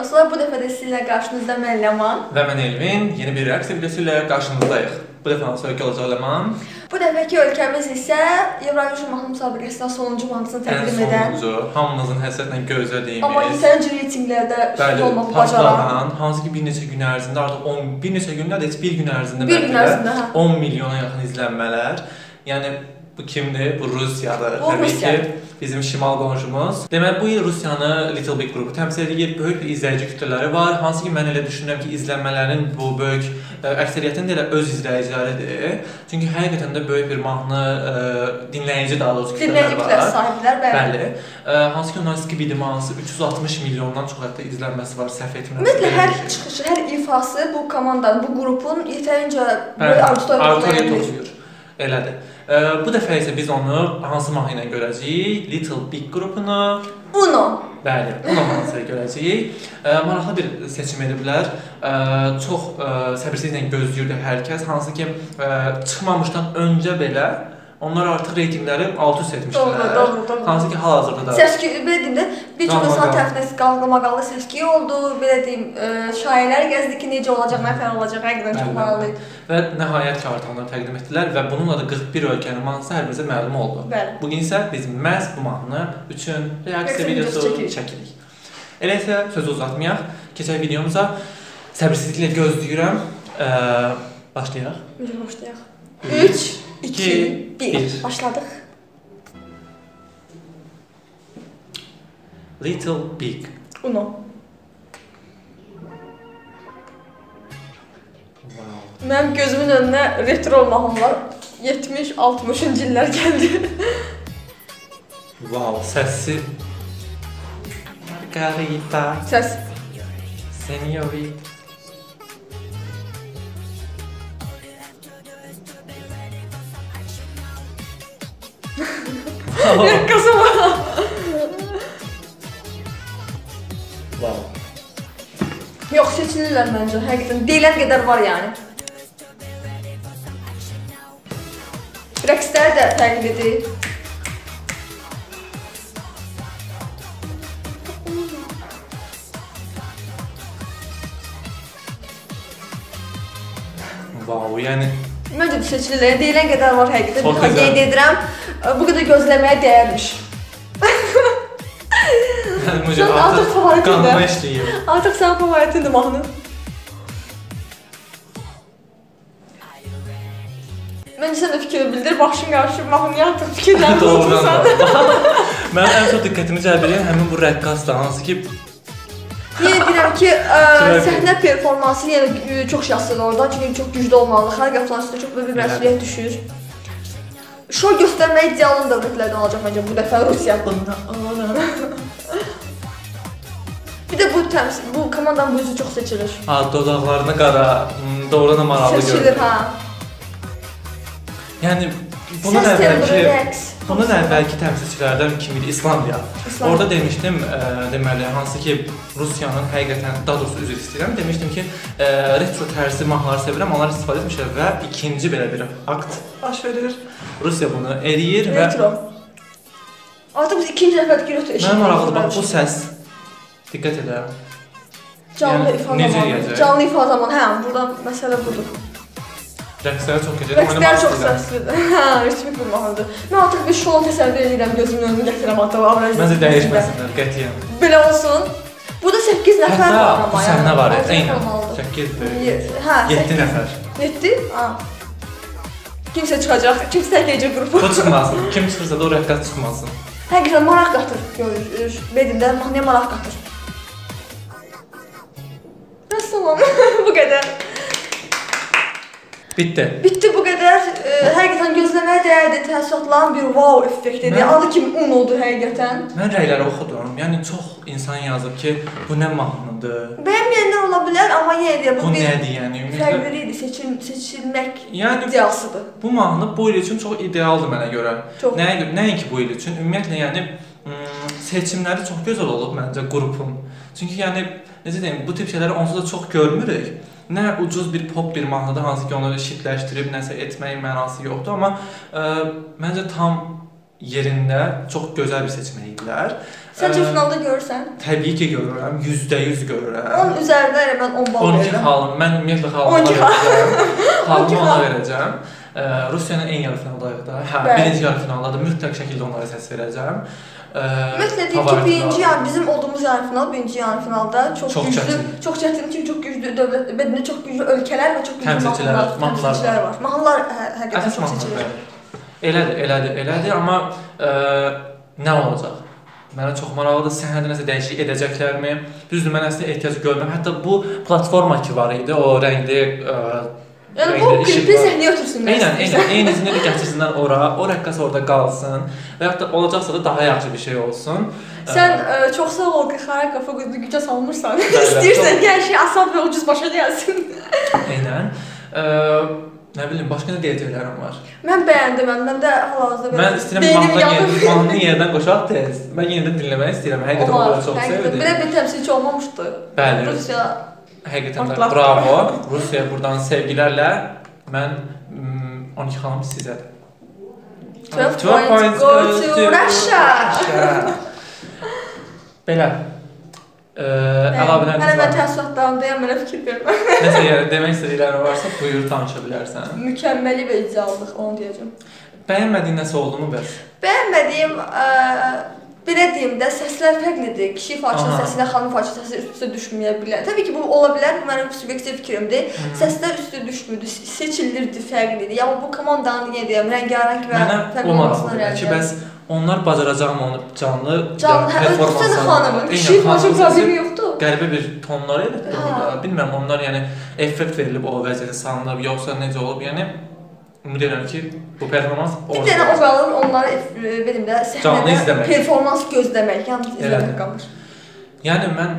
dostlar. Bu dəfə də sizinlə qarşınızda mən Ləman. Və mən Elvin yeni bir reaksiya videosu ilə qarşınızdayıq. Bu dəfə hansı ölkə olacaq Ləman? Bu dəfəki ölkəmiz isə Eurovision mahnı müsabiqəsinin sonuncu mahnısını Ən təqdim edən, sonuncu, hamımızın həsrətlə amma gözlədiyimiz yetərincə reytinqlərdə Bəli, üstün olmağı bacaran. hansı ki bir neçə gün ərzində artıq 10 bir neçə gündə də heç bir gün ərzində Bir gün ərzində, hə. 10 milyona yaxın izlənmələr. Yəni bu kimdir? Bu Rusiyadır. Bu Təbii Rusiya. ki, bizim şimal qonşumuz. Deməli bu il Rusiyanı Little Big qrupu təmsil edir. Böyük bir izləyici kütlələri var. Hansı ki mən elə düşünürəm ki, izlənmələrin bu böyük ə, əksəriyyətində elə öz izləyiciləridir. Çünki həqiqətən də böyük bir mahnı ə, dinləyici daha doğrusu kütlələri Dinləyici var. kütləsi sahiblər bəli. Bəli. Ə, hansı ki onların Skibidi mahnısı 360 milyondan çox hətta izlənməsi var, səhv etmirəmsə. Ümumiyyətlə hər çıxışı, hər ifası bu komandanın, bu qrupun yetərincə böyük auditoriya toplayır. Elədir. Bu dəfə isə biz onu hansı mahnı ilə görəcəyik? Little Big qrupunu Uno. Bəli, ona mahnısını görəcəyik. Maraqlı bir seçim ediblər. Çox səbirsizliklə gözləyirdi hər kəs. Hansı ki çıxmamışdan öncə belə onlar artıq reytinqləri alt üst etmişdilər. Doğru, doğru, doğru. Hansı ki hal-hazırda da Səski belə deyim də bir çox insan tərəfindən qalmaqallı səski oldu. Belə deyim, ə, şairlər gəzdi ki, necə olacaq, nə fərq olacaq, həqiqətən çox maraqlı idi. və nəhayət onları təqdim etdilər və bununla da 41 ölkənin mahnısı hər birimizə məlum oldu. Bəli. Bu gün isə biz məhz bu mahnı üçün reaksiya videosu çəkirik. Elə isə sözü uzatmayaq, keçək videomuza. Səbirsizliklə gözləyirəm. Ə, başlayaq. Necə başlayaq? Üç, 3 iki, 2 1 bir. Başladıq. Little Big. Uno. Wow. Mənim gözümün önünə retro mahnılar 70-60-cı illər gəldi. Wow, səsi Margarita, Səs. Senyorita. Qızım. wow. Yox, seçilirlər məncə. Həqiqətən deyilən qədər var yəni. Rəqsləri də fərqlidir. Wow, yəni Məncə də seçilirlər. Deyilən qədər var həqiqətən. Qeyd edirəm. Bu qədər gözləməyə dəyərmiş. Sən artıq işləyir. Artıq sənin favoritindir mahnı. Məncə sən də fikir bildir, başın qarışıb mahnıya artıq fikirlərini unutmusan. Mənim ən çox diqqətimi cəlb edən həmin bu rəqqasdır, hansı ki Yenə deyirəm ki, ə, Trafik. səhnə performansı yenə çox yaxşıdır orada, çünki çox güclü olmalıdır. Xoraqofiyanın üstə çox böyük bir məsuliyyət düşür. Şou göstərmək idealın dövlətlərdən olacaq məncə bu dəfə Rusiya. Bir də bu təmsil, bu komandanın bu üzü çox seçilir. ha dodaqlarını qara, hmm, doğrudan da maraqlı Seçilir görünür. ha. Yəni tembri, əvvəlki bunun əvvəlki təmsilçilərdən kim idi? İslandiya. İslandiya. Orada demişdim, ə, deməli, hansı ki Rusiyanın həqiqətən, daha doğrusu üzr istəyirəm, demişdim ki, ə, retro tərzi mahnıları sevirəm, onlar istifadə etmişlər və ikinci belə bir akt baş verir. Rusiya bunu eləyir və Retro. Artıq biz ikinci ki, retro Mənə maraqlıdır bax bu səs. Diqqət edərəm. Canlı Yəni, ifadə zamanı. Canlı ifadə zamanı. Hə, burada məsələ budur. Rəqsləri çox keçir. Rəqslər çox səslidir. Hə, ritmik bir mahnıdır. Mən artıq bir şou təsəvvür edirəm, gözümün önünə gətirəm hatta obraz. Məncə dəyişməsinlər qətiyyən. Belə olsun. Burada 8 nəfər var Hətta amma. bu səhnə var, eynən. nəfər olmalıdır. 8-dir. Ye- Hə, 7 nəfər. 7? Ha. Kimsə çıxacaq, kimsə təkləyəcək qrupu. O çıxmasın. Kim çıxırsa da o rəqqas çıxmasın. Həqiqətən maraq qatır görür. Bedində mahnıya maraq qatır. Rəssamam. bu qədər. Bitdi. Bitdi bu qədər. E, həqiqətən gözləməyə dəyərdi. Təəssüratların bir wow effektidir. Mən- Adı kimi Uno'dur həqiqətən. Mən rəyləri oxudum. Yəni çox insan yazıb ki, bu nə mahnıdır? Bəyənməyənlər ola bilər, amma yenə də bu, Bu bir nədir yəni? Fərqli idi. Seçil seçilmək yəni iddiasıdır. bu mahnı bu il üçün çox idealdır mənə görə. Nəyə görə? Nəinki bu il üçün, ümumiyyətlə yəni seçimləri çox gözəl olub məncə qrupun. Çünki yəni necə deyim, bu tip şeyləri onsuz da çox görmürük. Nə ucuz bir pop bir mahnıda hansı ki onu şitləşdirib nəsə etməyin mənası yoxdur, amma ə, məncə tam yerində çox gözəl bir seçim ediblər. Səncə Ə, finalda görürsən? Təbii ki görürəm, 100% görürəm. 10 üzərindən mən 10 bal 12 verirəm. halım, mən ümumiyyətlə halımı 12 verəcəm. Halımı 12 ona verəcəm. Ə, Rusiyanın en yarı finaldayıq da. Hə, birinci yarı finalda da mütləq şəkildə onlara səs verəcəm. Ə, Ümumiyyətlə deyim ki, birinci yarı bizim olduğumuz yarı final, birinci yarı finalda çox, Çox güclü, çətin. çox çətin çünki çox güclü dövlət, bədəndə çox güclü ölkələr və çox güclü mahnılar təmsilçilər var. Mahnılar hə- həqiqətən çox seçilir. Elədir, elədir, elədir, amma ə, nə olacaq? Mənə çox maraqlıdır səhnədə nəsə dəyişiklik edəcəklərmi? Düzdür, mən əslində ehtiyac görmürəm. Hətta bu platforma ki var idi, o rəngli ə, Yəni bu rəngli işıq klipi var. səhnəyə ötürsünlər. Eynən, eynən, eynisini də gətirsinlər ora, o rəqqas orada qalsın və da olacaqsa da daha yaxşı bir şey olsun. Sən Ə, ə, çox sağ ol ki, Xarkova qızını gücə salmırsan. İstəyirsən ki, hər şey asan və ucuz başa gəlsin. Eynən. Ə, nə bilim, başqa nə deyəcəklərim var. Mən bəyəndim, mən, mən də hal-hazırda Mən istəyirəm mahnını mahnını yerdən qoşaq tez. Mən yenə də dinləmək istəyirəm. Həqiqətən onu çox sevdim. Belə bir təmsilçi olmamışdı. Bəli. Rusiya Həqiqətən də bravo. Rusiya buradan sevgilərlə mən mm, 12 xanım sizədir. 12 points go to Russia. Belə. Ə, Hələ əlavələriniz mən var. təəssüratlarımdayam, mənə fikir vermə. Nəsə yəni demək istədiklərin varsa buyur danışa bilərsən. Mükəmməli və ideallıq, onu deyəcəm. Bəyənmədiyin nəsə oldu mu bəs? Bəyənmədiyim, ə, belə deyim də, səslər fərqlidir. Kişi façın Aha. səsi ilə xanım façın səsi üst-üstə düşməyə bilər. Təbii ki, bu ola bilər, mənim subyektiv fikrimdir. Səslər üstü düşmürdü, seçilirdi, fərqlidir. Amma bu komandanın yenə deyirəm, rəngarəng və fərqli olmasına maraqlıdır ki, bəs onlar bacaracaqmı onu canlı Can, hə, ötürsən xanımın, kişi façın problemi yoxdur. qəribə bir tonlar elətdir Hə. burada. Bilmirəm onlar yəni effekt verilib o vəziyyətə salınıb yoxsa necə olub, yəni ümid edirəm ki, bu performans Bir dənə o qalır onları e, benim də səhnədə performans gözləmək, yalnız izləmək qalır. Yəni mən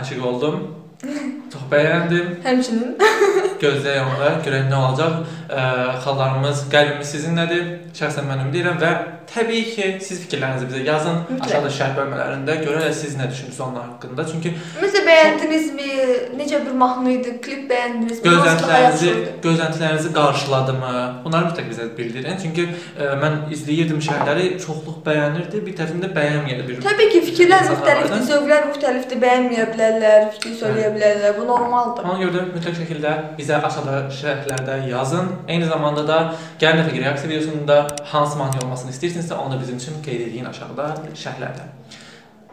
aşiq oldum. Çox bəyəndim. Həmçinin Gözləyək onda, görək nə olacaq. Ə, xallarımız, qəlbimiz sizinlədir. Şəxsən mən ümid edirəm və təbii ki, siz fikirlərinizi bizə yazın. Mütləq. Aşağıda şərh bölmələrində görərək siz nə düşünürsünüz onlar haqqında. Çünki Ümumiyyətlə bəyəndinizmi? Necə bir mahnı idi? Klip bəyəndinizmi? Gözləntilərinizi, gözləntilərinizi qarşıladımı? Bunları mütləq bizə bildirin. Çünki ə, mən izləyirdim şərhləri, çoxluq bəyənirdi, bir tərəfində bəyənməyirdi bir. Təbii ki, fikirlər müxtəlifdir, zövqlər müxtəlifdir, bəyənməyə bilərlər, fikir söyləyə bilərlər. Bu normaldır. Ona görə də mütləq şəkildə bizə aşağıda şərhlərdə yazın. Eyni zamanda da gələn dəfəki reaksiya videosunda hansı mahnı olmasını istəyirsinizsə, onu bizim üçün qeyd edin aşağıda şərhlərdə.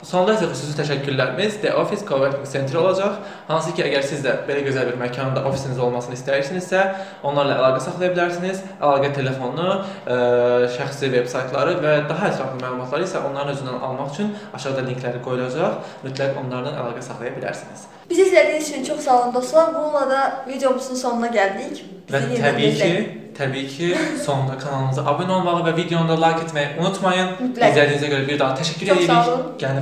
Sonda isə xüsusi təşəkkürlərimiz The Office Coworking Center olacaq. Hansı ki, əgər siz də belə gözəl bir məkanda ofisinizdə olmasını istəyirsinizsə, onlarla əlaqə saxlaya bilərsiniz. Əlaqə telefonu, ə, şəxsi veb saytları və daha ətraflı məlumatları isə onların özündən almaq üçün aşağıda linkləri qoyulacaq. Mütləq onlarla əlaqə saxlaya bilərsiniz. Bizi izlədiyiniz üçün çox sağ olun dostlar. Bununla da videomuzun sonuna gəldik. Və Bizi yenə təbii ki, gözləyin. təbii ki, sonunda kanalımıza abunə olmağı və videonu da like etməyi unutmayın. Mütləq. İzlədiyinizə görə bir daha təşəkkür Çox sağ edirik. olun. Gələn